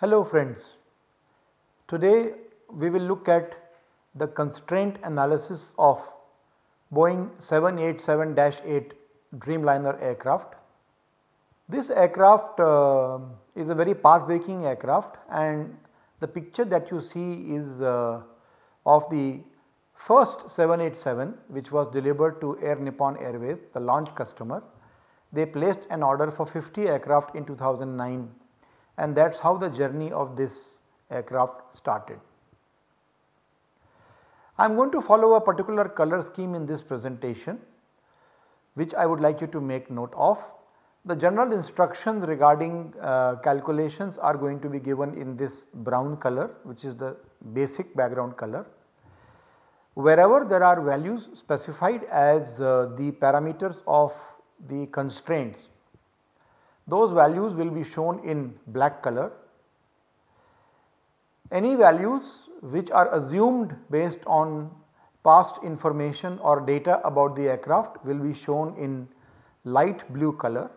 Hello friends, today we will look at the constraint analysis of Boeing 787-8 Dreamliner aircraft. This aircraft uh, is a very path breaking aircraft and the picture that you see is uh, of the first 787 which was delivered to All Nippon Airways the launch customer. They placed an order for 50 aircraft in 2009 and that is how the journey of this aircraft started. I am going to follow a particular color scheme in this presentation which I would like you to make note of. The general instructions regarding uh, calculations are going to be given in this brown color which is the basic background color. Wherever there are values specified as uh, the parameters of the constraints those values will be shown in black color. Any values which are assumed based on past information or data about the aircraft will be shown in light blue color.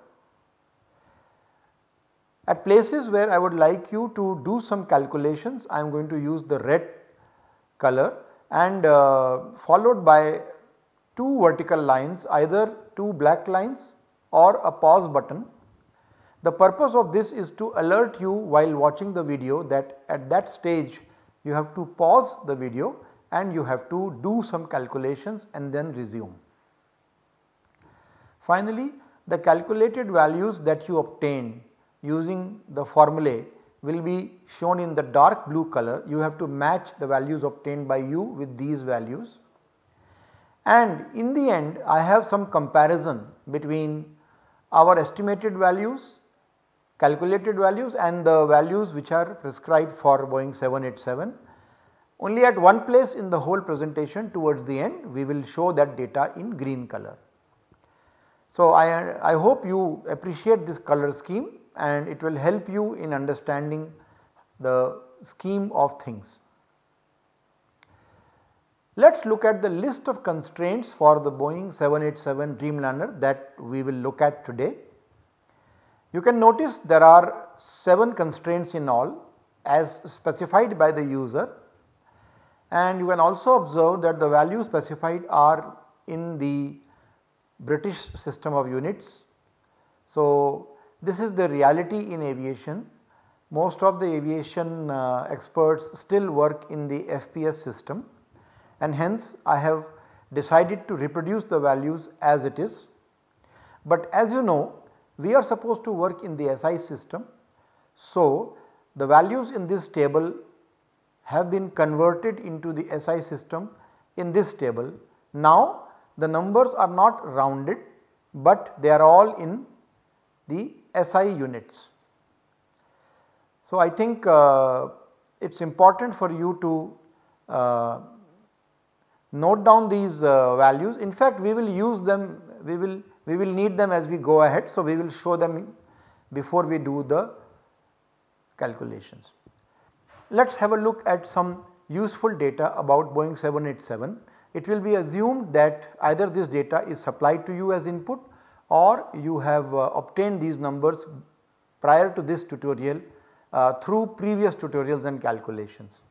At places where I would like you to do some calculations I am going to use the red color and uh, followed by two vertical lines either two black lines or a pause button the purpose of this is to alert you while watching the video that at that stage you have to pause the video and you have to do some calculations and then resume. Finally, the calculated values that you obtain using the formulae will be shown in the dark blue color. You have to match the values obtained by you with these values. And in the end I have some comparison between our estimated values calculated values and the values which are prescribed for Boeing 787. Only at one place in the whole presentation towards the end we will show that data in green color. So, I, I hope you appreciate this color scheme and it will help you in understanding the scheme of things. Let us look at the list of constraints for the Boeing 787 Dreamliner that we will look at today. You can notice there are 7 constraints in all as specified by the user and you can also observe that the values specified are in the British system of units. So, this is the reality in aviation. Most of the aviation uh, experts still work in the FPS system and hence I have decided to reproduce the values as it is. But as you know we are supposed to work in the SI system. So, the values in this table have been converted into the SI system in this table. Now, the numbers are not rounded, but they are all in the SI units. So, I think uh, it is important for you to uh, note down these uh, values. In fact, we will use them, we will we will need them as we go ahead. So, we will show them before we do the calculations. Let us have a look at some useful data about Boeing 787. It will be assumed that either this data is supplied to you as input or you have uh, obtained these numbers prior to this tutorial uh, through previous tutorials and calculations.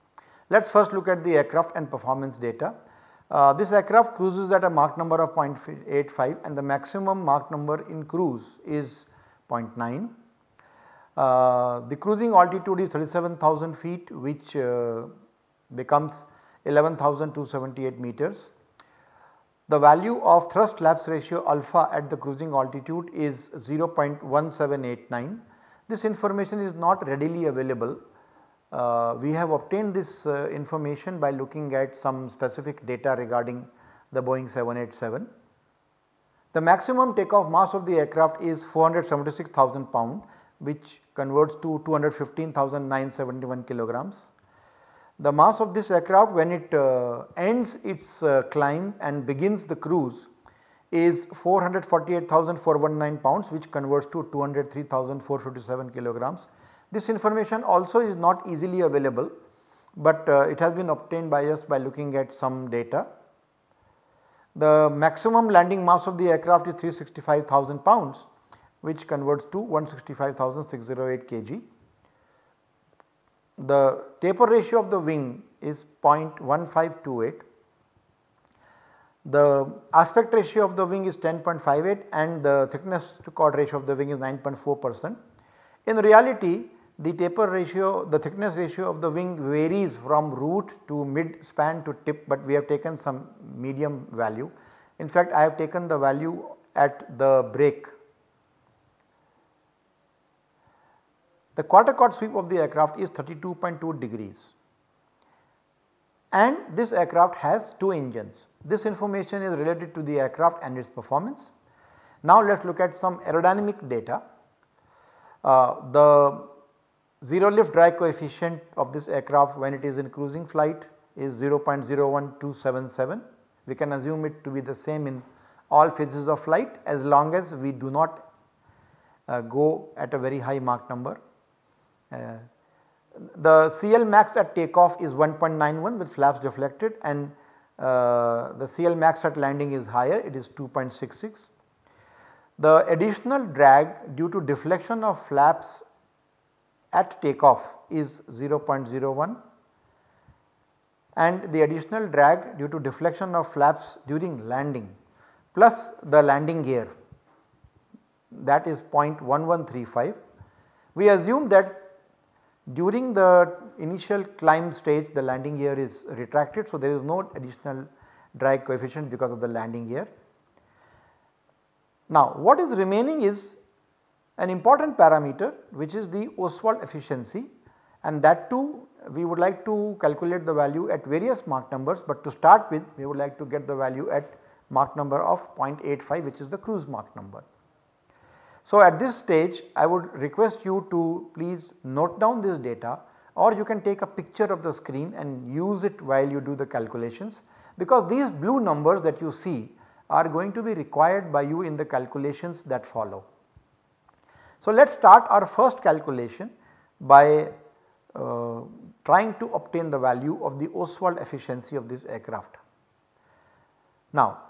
Let us first look at the aircraft and performance data. Uh, this aircraft cruises at a Mach number of 0.85 and the maximum Mach number in cruise is 0.9. Uh, the cruising altitude is 37,000 feet which uh, becomes 11,278 meters. The value of thrust lapse ratio alpha at the cruising altitude is 0.1789. This information is not readily available uh, we have obtained this uh, information by looking at some specific data regarding the Boeing 787. The maximum takeoff mass of the aircraft is 476,000 pound which converts to 215,971 kilograms. The mass of this aircraft when it uh, ends its uh, climb and begins the cruise is 448,419 pounds which converts to 203,457 kilograms This information also is not easily available, but uh, it has been obtained by us by looking at some data. The maximum landing mass of the aircraft is 365,000 pounds which converts to 165,608 kg. The taper ratio of the wing is 0.1528 the aspect ratio of the wing is 10.58 and the thickness to chord ratio of the wing is 9.4 percent. In reality the taper ratio, the thickness ratio of the wing varies from root to mid span to tip but we have taken some medium value. In fact I have taken the value at the break. The quarter chord sweep of the aircraft is 32.2 degrees and this aircraft has 2 engines. This information is related to the aircraft and its performance. Now let us look at some aerodynamic data. Uh, the 0 lift drag coefficient of this aircraft when it is in cruising flight is 0.01277. We can assume it to be the same in all phases of flight as long as we do not uh, go at a very high Mach number. The CL max at takeoff is 1.91 with flaps deflected and uh, the CL max at landing is higher it is 2.66. The additional drag due to deflection of flaps at takeoff is 0.01 and the additional drag due to deflection of flaps during landing plus the landing gear that is 0.1135. We assume that during the initial climb stage the landing gear is retracted so there is no additional drag coefficient because of the landing gear. Now what is remaining is an important parameter which is the Oswald efficiency and that too we would like to calculate the value at various Mach numbers but to start with we would like to get the value at Mach number of 0.85 which is the cruise Mach number. So, at this stage I would request you to please note down this data or you can take a picture of the screen and use it while you do the calculations because these blue numbers that you see are going to be required by you in the calculations that follow. So, let us start our first calculation by uh, trying to obtain the value of the Oswald efficiency of this aircraft. Now,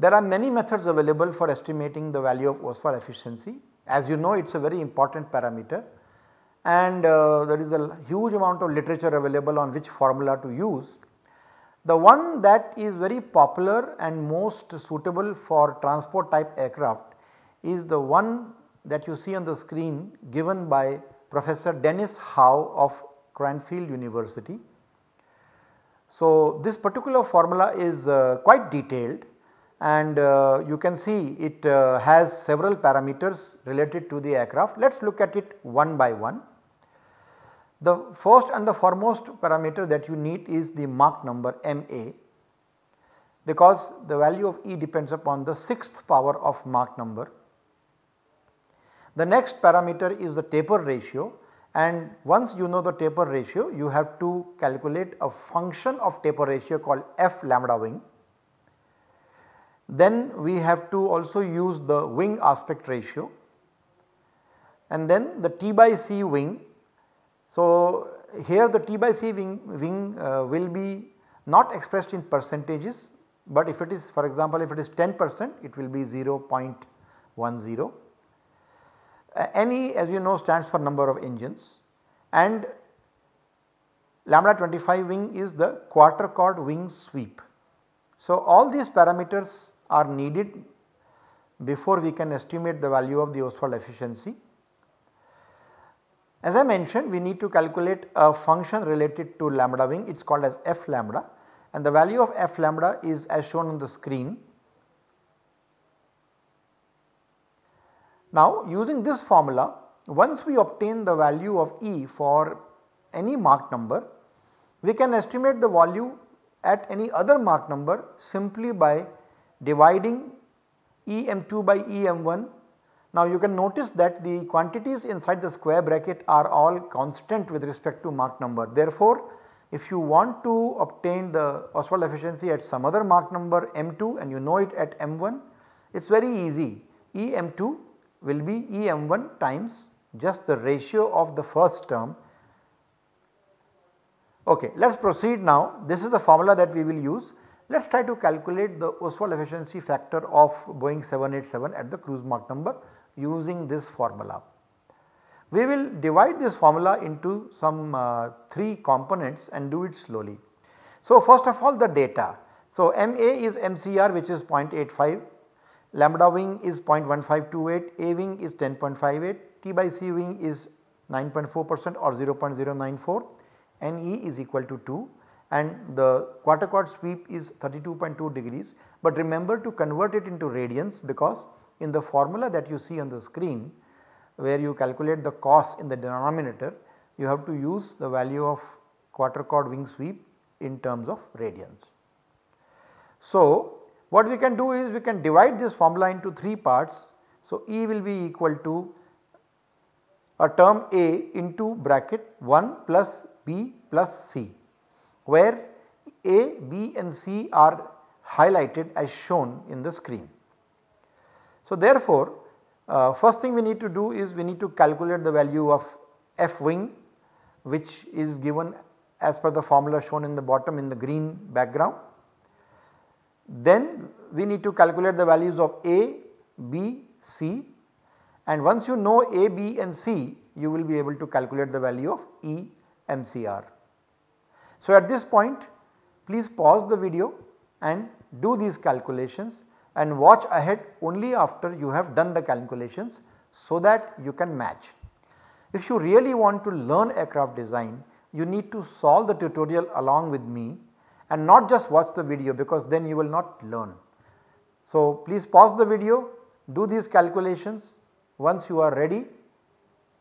there are many methods available for estimating the value of Oswald efficiency. As you know it is a very important parameter and uh, there is a huge amount of literature available on which formula to use. The one that is very popular and most suitable for transport type aircraft is the one that you see on the screen given by Professor Denis Howe of Cranfield University. So, this particular formula is uh, quite detailed and uh, you can see it uh, has several parameters related to the aircraft. Let us look at it one by one. The first and the foremost parameter that you need is the Mach number MA because the value of E depends upon the sixth power of Mach number. The next parameter is the taper ratio and once you know the taper ratio you have to calculate a function of taper ratio called f lambda wing then we have to also use the wing aspect ratio and then the T by C wing. So, here the T by C wing, wing uh, will be not expressed in percentages, but if it is for example if it is 10 percent it will be 0.10. Uh, as you know stands for number of engines and lambda 25 wing is the quarter chord wing sweep. So, all these parameters are needed before we can estimate the value of the Oswald efficiency. As I mentioned we need to calculate a function related to lambda wing it is called as f lambda and the value of f lambda is as shown on the screen. Now using this formula once we obtain the value of E for any Mach number we can estimate the value at any other Mach number simply by dividing EM2 by EM1. Now you can notice that the quantities inside the square bracket are all constant with respect to Mach number. Therefore, if you want to obtain the Oswald efficiency at some other Mach number M2 and you know it at M1, it is very easy. EM2 will be EM1 times just the ratio of the first term. Okay, let us proceed now. This is the formula that we will use. Let us try to calculate the Oswald efficiency factor of Boeing 787 at the cruise Mach number using this formula. We will divide this formula into some uh, 3 components and do it slowly. So, first of all the data. So, MA is MCR which is 0.85, lambda wing is 0.1528, A wing is 10.58, T by C wing is 9.4 percent or 0.094, NE is equal to 2 and the quarter chord sweep is 32.2 degrees. But remember to convert it into radians because in the formula that you see on the screen where you calculate the cos in the denominator you have to use the value of quarter chord wing sweep in terms of radians. So, what we can do is we can divide this formula into 3 parts. So, E will be equal to a term A into bracket 1 plus B plus C where A, B and C are highlighted as shown in the screen. So therefore, uh, first thing we need to do is we need to calculate the value of F wing which is given as per the formula shown in the bottom in the green background. Then we need to calculate the values of A, B, C and once you know A, B and C you will be able to calculate the value of E, MCR. So at this point please pause the video and do these calculations and watch ahead only after you have done the calculations so that you can match. If you really want to learn aircraft design you need to solve the tutorial along with me and not just watch the video because then you will not learn. So please pause the video, do these calculations once you are ready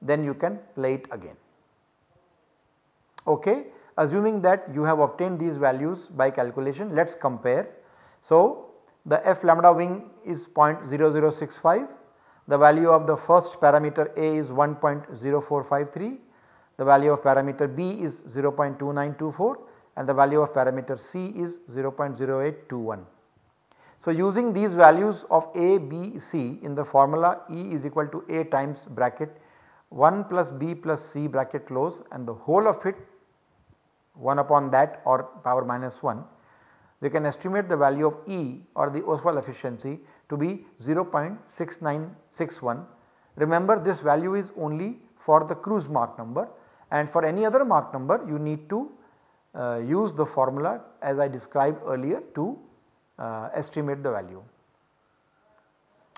then you can play it again. Okay assuming that you have obtained these values by calculation let us compare. So, the f lambda wing is 0.0065, the value of the first parameter A is 1.0453, the value of parameter B is 0.2924 and the value of parameter C is 0.0821. So, using these values of A, B, C in the formula E is equal to A times bracket 1 plus B plus C bracket close and the whole of it 1 upon that or power minus 1, we can estimate the value of E or the Oswald efficiency to be 0.6961. Remember this value is only for the cruise Mach number and for any other Mach number you need to uh, use the formula as I described earlier to uh, estimate the value.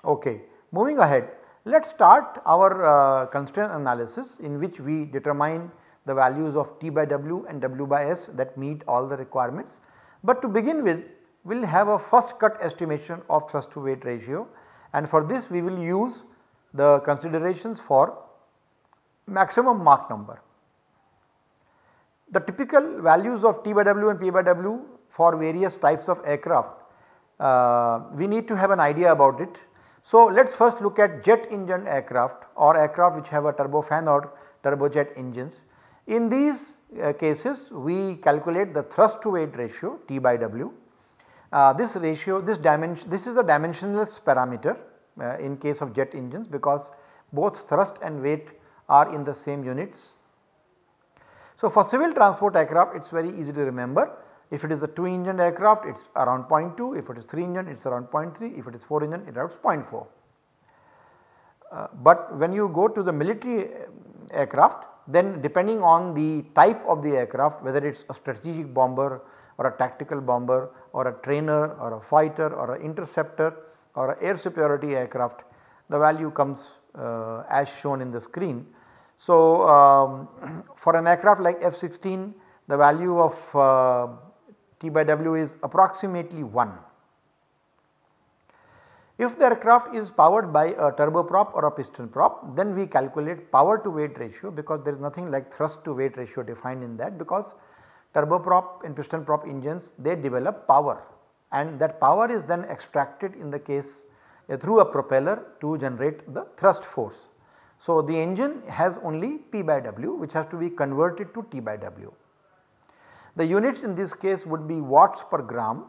Okay. Moving ahead, let us start our uh, constraint analysis in which we determine the values of T by W and W by S that meet all the requirements. But to begin with we will have a first cut estimation of thrust to weight ratio and for this we will use the considerations for maximum Mach number. The typical values of T by W and P by W for various types of aircraft uh, we need to have an idea about it. So let us first look at jet engine aircraft or aircraft which have a turbofan or turbojet engines. In these uh, cases we calculate the thrust to weight ratio T by W. Uh, this ratio this dimension this is a dimensionless parameter uh, in case of jet engines because both thrust and weight are in the same units. So for civil transport aircraft it is very easy to remember if it is a 2 engine aircraft it is around 0.2 if it is 3 engine it is around 0.3 if it is 4 engine it is around 0.4. Uh, but when you go to the military uh, aircraft then depending on the type of the aircraft whether it is a strategic bomber or a tactical bomber or a trainer or a fighter or an interceptor or an air superiority aircraft the value comes uh, as shown in the screen. So, um, for an aircraft like F-16 the value of uh, T by W is approximately 1 if the aircraft is powered by a turboprop or a piston prop then we calculate power to weight ratio because there is nothing like thrust to weight ratio defined in that because turboprop and piston prop engines they develop power and that power is then extracted in the case uh, through a propeller to generate the thrust force. So, the engine has only P by W which has to be converted to T by W. The units in this case would be watts per gram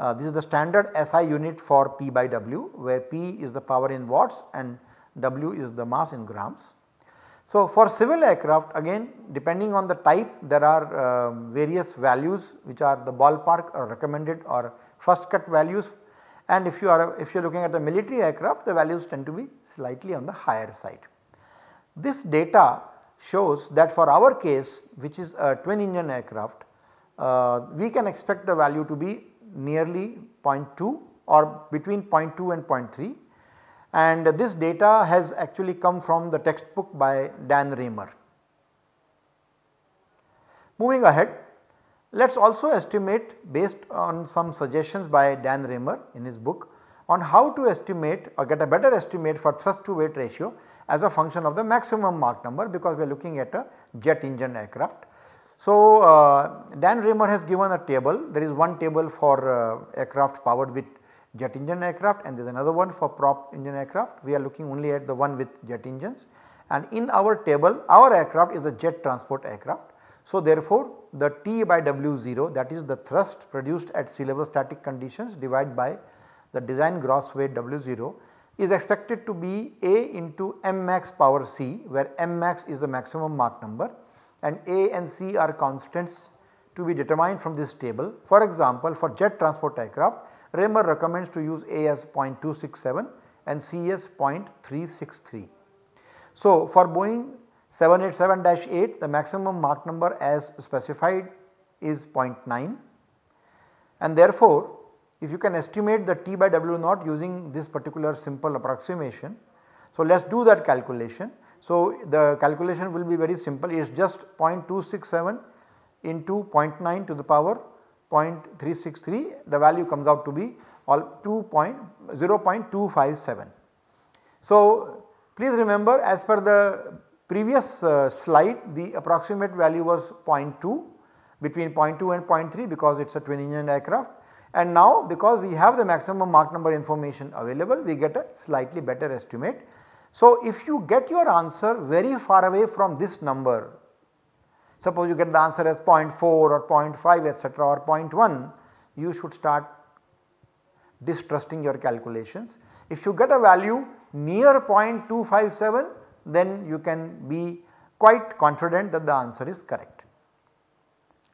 uh, this is the standard SI unit for P by W where P is the power in watts and W is the mass in grams. So, for civil aircraft again depending on the type there are uh, various values which are the ballpark or recommended or first cut values and if you are if you are looking at the military aircraft the values tend to be slightly on the higher side. This data shows that for our case which is a twin engine aircraft uh, we can expect the value to be nearly 0.2 or between 0.2 and 0.3 and this data has actually come from the textbook by Dan Raymer. Moving ahead, let us also estimate based on some suggestions by Dan Raymer in his book on how to estimate or get a better estimate for thrust to weight ratio as a function of the maximum Mach number because we are looking at a jet engine aircraft. So, uh, Dan Raymer has given a table, there is one table for uh, aircraft powered with jet engine aircraft and there is another one for prop engine aircraft. We are looking only at the one with jet engines and in our table our aircraft is a jet transport aircraft. So therefore the T by W0 that is the thrust produced at sea level static conditions divided by the design gross weight W0 is expected to be A into M max power C where M max is the maximum Mach number and A and C are constants to be determined from this table. For example, for jet transport aircraft Raymer recommends to use A as 0.267 and C as 0.363. So, for Boeing 787-8 the maximum Mach number as specified is 0.9 and therefore if you can estimate the T by W naught using this particular simple approximation. So, let us do that calculation. So, the calculation will be very simple it is just 0.267 into 0.9 to the power 0.363 the value comes out to be all 2.0.257. So, please remember as per the previous uh, slide the approximate value was 0.2 between 0.2 and 0.3 because it is a twin engine aircraft and now because we have the maximum Mach number information available we get a slightly better estimate. So, if you get your answer very far away from this number Suppose you get the answer as 0.4 or 0.5 etc. or 0.1 you should start distrusting your calculations. If you get a value near 0.257 then you can be quite confident that the answer is correct.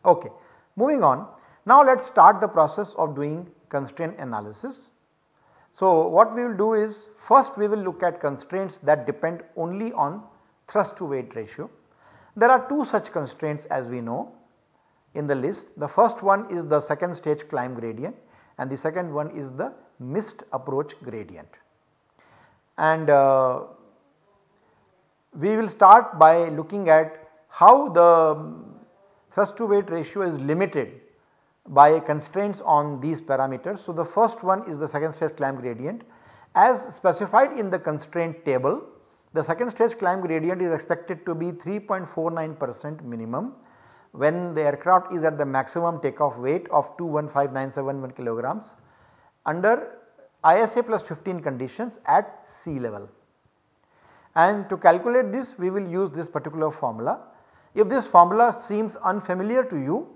Okay. Moving on now let us start the process of doing constraint analysis. So what we will do is first we will look at constraints that depend only on thrust to weight ratio. There are two such constraints as we know in the list. The first one is the second stage climb gradient and the second one is the missed approach gradient. And uh, we will start by looking at how the thrust to weight ratio is limited by constraints on these parameters. So, the first one is the second stage climb gradient as specified in the constraint table the second stage climb gradient is expected to be 3.49 percent minimum when the aircraft is at the maximum takeoff weight of 215,971 kilograms under ISA plus 15 conditions at sea level. And to calculate this we will use this particular formula. If this formula seems unfamiliar to you,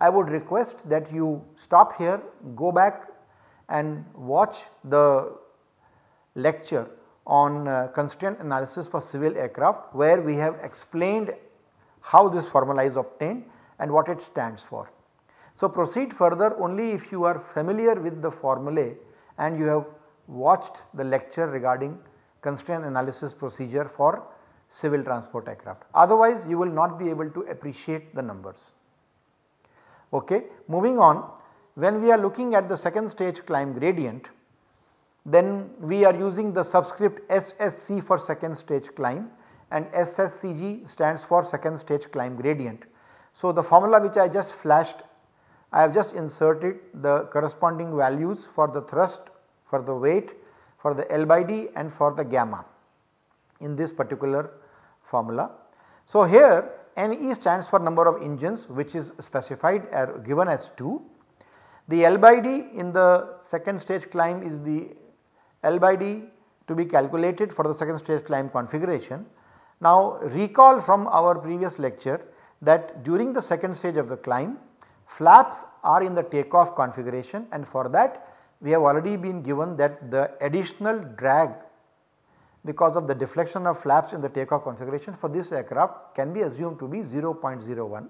I would request that you stop here, go back and watch the lecture on uh, constraint analysis for civil aircraft where we have explained how this formula is obtained and what it stands for. So, proceed further only if you are familiar with the formulae and you have watched the lecture regarding constraint analysis procedure for civil transport aircraft. Otherwise, you will not be able to appreciate the numbers. Okay. Moving on, when we are looking at the second stage climb gradient, then we are using the subscript SSC for second stage climb and SSCG stands for second stage climb gradient. So, the formula which I just flashed I have just inserted the corresponding values for the thrust, for the weight, for the L by D and for the gamma in this particular formula. So, here NE stands for number of engines which is specified or given as 2. The L by D in the second stage climb is the L by D to be calculated for the second stage climb configuration. Now recall from our previous lecture that during the second stage of the climb flaps are in the takeoff configuration and for that we have already been given that the additional drag because of the deflection of flaps in the takeoff configuration for this aircraft can be assumed to be 0.01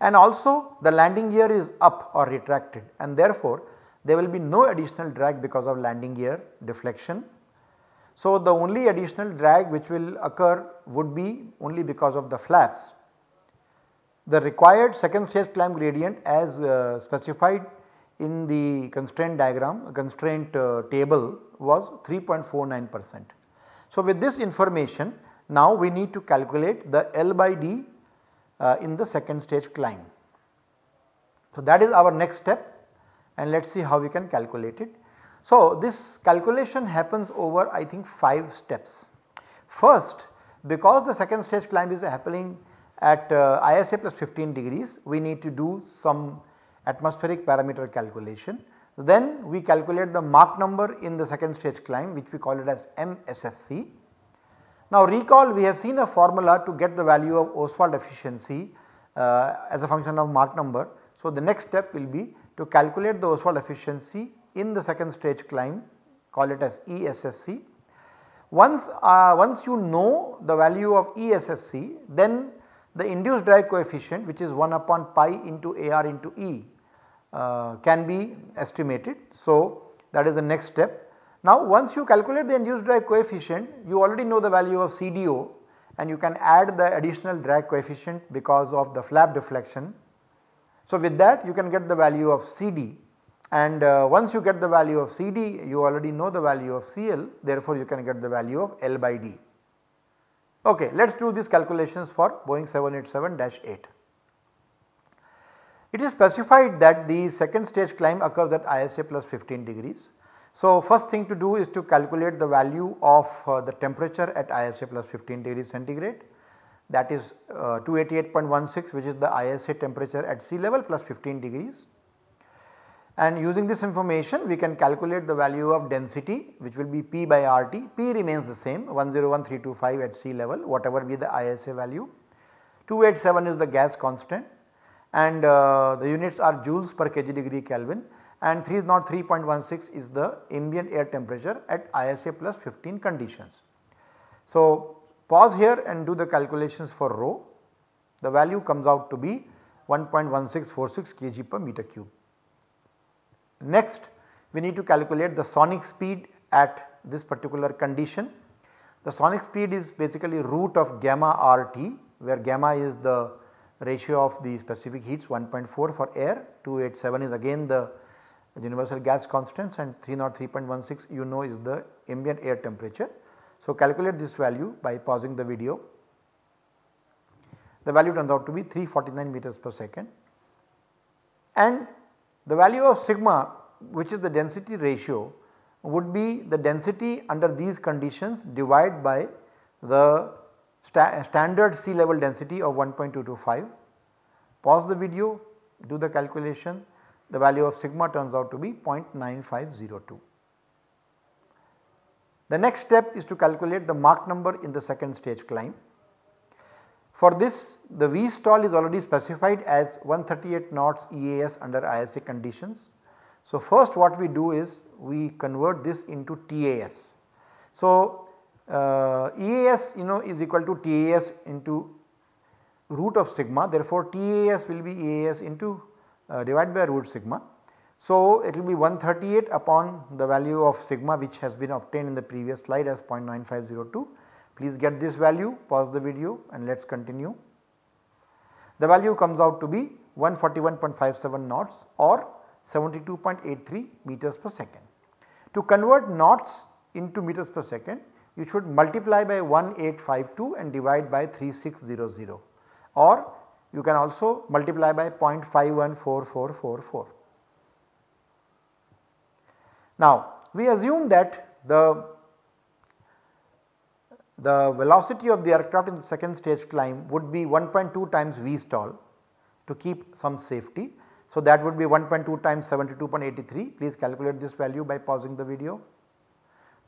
and also the landing gear is up or retracted and therefore there will be no additional drag because of landing gear deflection. So, the only additional drag which will occur would be only because of the flaps. The required second stage climb gradient as uh, specified in the constraint diagram constraint uh, table was 3.49 percent. So, with this information now we need to calculate the L by D uh, in the second stage climb. So, that is our next step and let us see how we can calculate it. So, this calculation happens over I think 5 steps. First because the second stage climb is happening at uh, ISA plus 15 degrees we need to do some atmospheric parameter calculation. Then we calculate the Mach number in the second stage climb which we call it as MSSC. Now recall we have seen a formula to get the value of Oswald efficiency uh, as a function of Mach number. So the next step will be to calculate the Oswald efficiency in the second stage climb call it as ESSC. Once, uh, once you know the value of ESSC then the induced drag coefficient which is 1 upon pi into AR into E uh, can be estimated. So, that is the next step. Now, once you calculate the induced drag coefficient you already know the value of CDO and you can add the additional drag coefficient because of the flap deflection. So, with that you can get the value of CD and uh, once you get the value of CD you already know the value of CL therefore, you can get the value of L by D. Okay, let us do these calculations for Boeing 787-8. It is specified that the second stage climb occurs at ISA plus 15 degrees. So, first thing to do is to calculate the value of uh, the temperature at ISA plus 15 degrees centigrade. That is uh, 288.16 which is the ISA temperature at sea level plus 15 degrees. And using this information we can calculate the value of density which will be P by RT, P remains the same 101325 at sea level whatever be the ISA value, 287 is the gas constant and uh, the units are joules per kg degree Kelvin and 303.16 is the ambient air temperature at ISA plus 15 conditions. So, pause here and do the calculations for rho the value comes out to be 1.1646 kg per meter cube. Next we need to calculate the sonic speed at this particular condition. The sonic speed is basically root of gamma RT where gamma is the ratio of the specific heats 1.4 for air, 287 is again the universal gas constants and 303.16 you know is the ambient air temperature. So, calculate this value by pausing the video. The value turns out to be 349 meters per second and the value of sigma which is the density ratio would be the density under these conditions divided by the sta standard sea level density of 1.225. Pause the video, do the calculation, the value of sigma turns out to be 0.9502. The next step is to calculate the Mach number in the second stage climb. For this the V stall is already specified as 138 knots EAS under ISA conditions. So, first what we do is we convert this into TAS. So, uh, EAS you know is equal to TAS into root of sigma therefore TAS will be EAS into uh, divided by root sigma. So, it will be 138 upon the value of sigma which has been obtained in the previous slide as 0.9502. Please get this value pause the video and let us continue. The value comes out to be 141.57 knots or 72.83 meters per second. To convert knots into meters per second you should multiply by 1852 and divide by 3600 or you can also multiply by 0.514444. Now we assume that the, the velocity of the aircraft in the second stage climb would be 1.2 times V stall to keep some safety. So that would be 1.2 times 72.83 please calculate this value by pausing the video.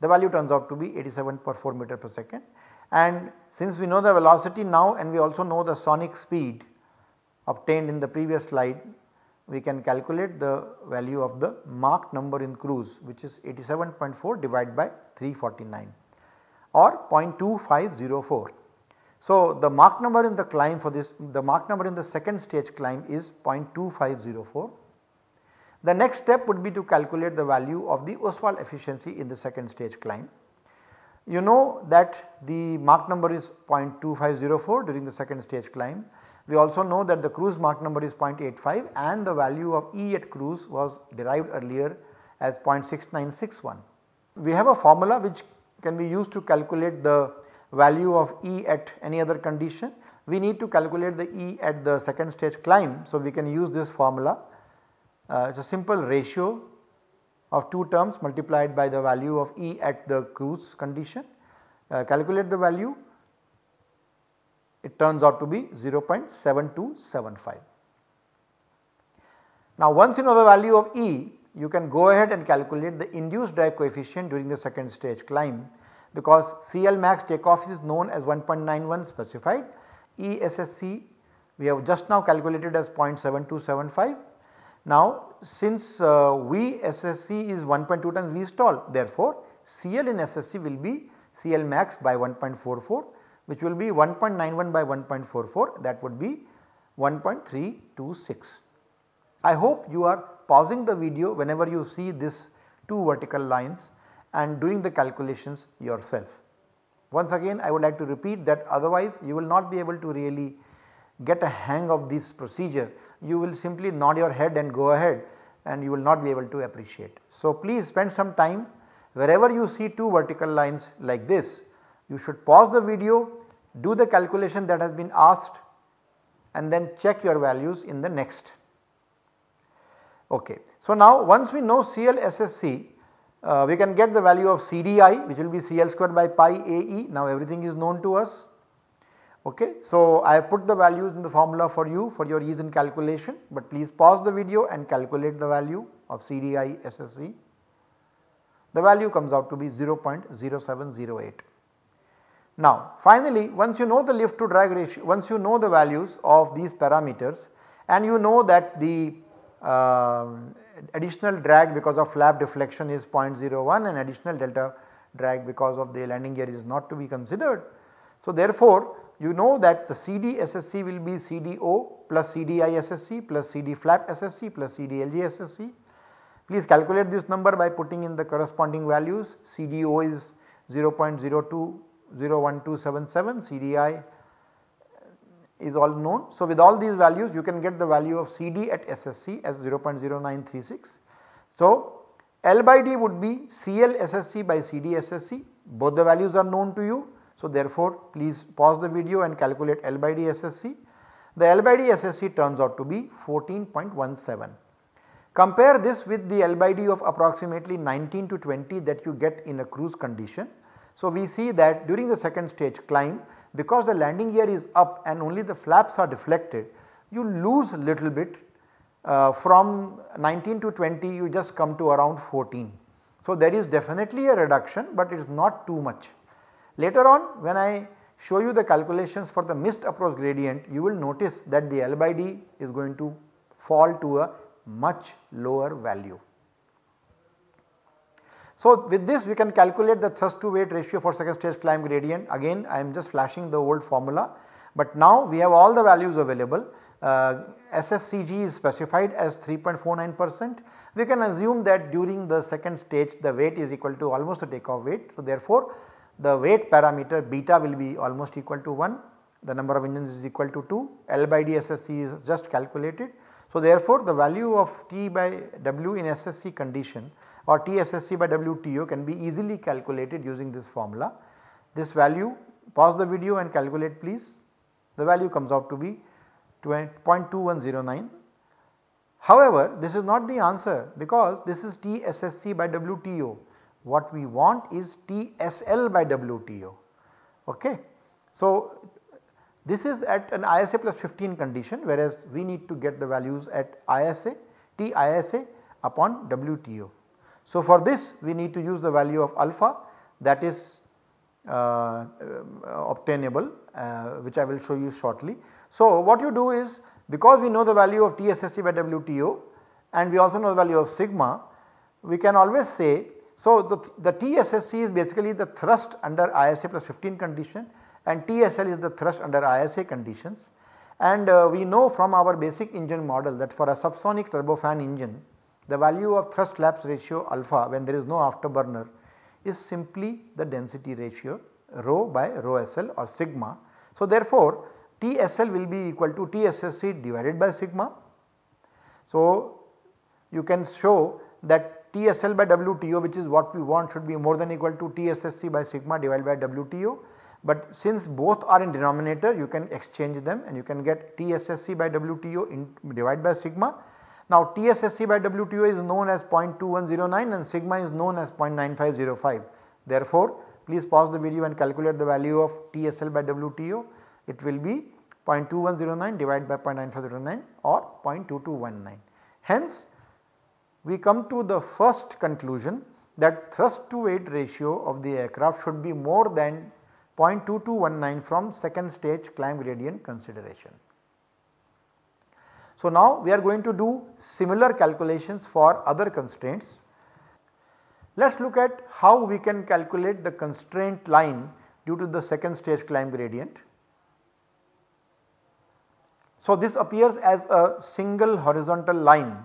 The value turns out to be 87 per 4 meter per second and since we know the velocity now and we also know the sonic speed obtained in the previous slide we can calculate the value of the Mach number in cruise which is 87.4 divided by 349. or 0.2504. So, the Mach number in the climb for this the Mach number in the second stage climb is 0.2504. The next step would be to calculate the value of the Oswald efficiency in the second stage climb. You know that the Mach number is 0.2504 during the second stage climb. We also know that the cruise Mach number is 0.85 and the value of E at cruise was derived earlier as 0.6961. We have a formula which can be used to calculate the value of E at any other condition. We need to calculate the E at the second stage climb. So, we can use this formula. Uh, it is a simple ratio of 2 terms multiplied by the value of E at the cruise condition. Uh, calculate the value it turns out to be 0.7275. Now once you know the value of E you can go ahead and calculate the induced drag coefficient during the second stage climb because CL max takeoff is known as 1.91 specified ESSC we have just now calculated as 0.7275. Now since uh, VSSC is 1.2 times V stall therefore CL in SSC will be CL max by 1.44 which will be 1.91 by 1.44 that would be 1.326. I hope you are pausing the video whenever you see this two vertical lines and doing the calculations yourself. Once again I would like to repeat that otherwise you will not be able to really get a hang of this procedure. You will simply nod your head and go ahead and you will not be able to appreciate. So please spend some time wherever you see two vertical lines like this you should pause the video, do the calculation that has been asked and then check your values in the next. Okay. So, now once we know CLSSC uh, we can get the value of CDI which will be CL square by pi AE now everything is known to us. Okay. So, I have put the values in the formula for you for your ease in calculation but please pause the video and calculate the value of CDI SSC. The value comes out to be 0.0708. Now finally once you know the lift to drag ratio, once you know the values of these parameters and you know that the uh, additional drag because of flap deflection is 0.01 and additional delta drag because of the landing gear is not to be considered. So therefore you know that the CD SSC will be CDO plus CDI SSC plus CD flap SSC plus CDLG SSC. Please calculate this number by putting in the corresponding values CDO is 0.02 01277 CDI is all known. So, with all these values you can get the value of CD at SSC as 0.0936. So, L by D would be CL SSC by CD SSC both the values are known to you. So, therefore, please pause the video and calculate L by D SSC. The L by D SSC turns out to be 14.17. Compare this with the L by D of approximately 19 to 20 that you get in a cruise condition so, we see that during the second stage climb because the landing gear is up and only the flaps are deflected you lose a little bit uh, from 19 to 20 you just come to around 14. So, there is definitely a reduction but it is not too much. Later on when I show you the calculations for the missed approach gradient you will notice that the L by D is going to fall to a much lower value. So, with this we can calculate the thrust to weight ratio for second stage climb gradient again I am just flashing the old formula but now we have all the values available uh, SSCG is specified as 3.49 percent. We can assume that during the second stage the weight is equal to almost the takeoff weight. So, therefore, the weight parameter beta will be almost equal to 1, the number of engines is equal to 2, L by D SSC is just calculated. So, therefore, the value of T by W in SSC condition or TSSC by WTO can be easily calculated using this formula. This value pause the video and calculate please the value comes out to be 0.2109. However, this is not the answer because this is TSSC by WTO what we want is TSL by WTO. Okay. So, this is at an ISA plus 15 condition whereas we need to get the values at ISA TISA upon WTO. So, for this we need to use the value of alpha that is uh, uh, obtainable uh, which I will show you shortly. So, what you do is because we know the value of TSSC by WTO and we also know the value of sigma we can always say So, the, the TSSC is basically the thrust under ISA plus 15 condition and TSL is the thrust under ISA conditions. And uh, we know from our basic engine model that for a subsonic turbofan engine the value of thrust lapse ratio alpha when there is no afterburner is simply the density ratio rho by rho SL or sigma. So, therefore, TSL will be equal to TSSC divided by sigma. So, you can show that TSL by WTO which is what we want should be more than equal to TSSC by sigma divided by WTO. But since both are in denominator you can exchange them and you can get TSSC by WTO in divided by sigma. Now TSSC by WTO is known as 0.2109 and sigma is known as 0.9505. Therefore, please pause the video and calculate the value of TSL by WTO. It will be 0.2109 divided by 0.9509 or 0.2219. Hence, we come to the first conclusion that thrust to weight ratio of the aircraft should be more than 0.2219 from second stage climb gradient consideration. So, now we are going to do similar calculations for other constraints. Let us look at how we can calculate the constraint line due to the second stage climb gradient. So, this appears as a single horizontal line,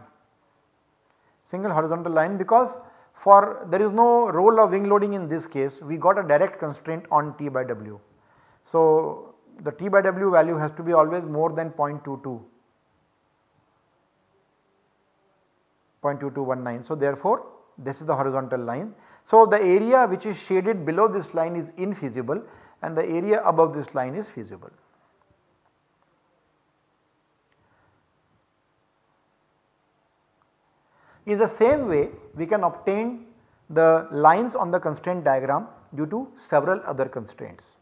single horizontal line because for there is no role of wing loading in this case we got a direct constraint on T by W. So, the T by W value has to be always more than 0.22, 0.2219. So, therefore, this is the horizontal line. So, the area which is shaded below this line is infeasible and the area above this line is feasible. In the same way we can obtain the lines on the constraint diagram due to several other constraints.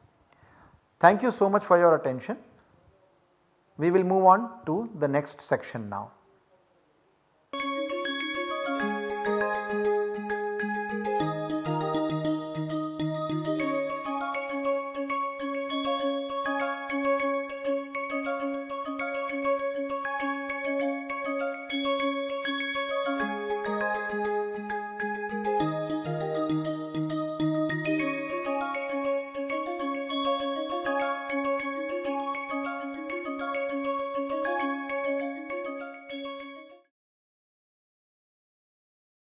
Thank you so much for your attention. We will move on to the next section now.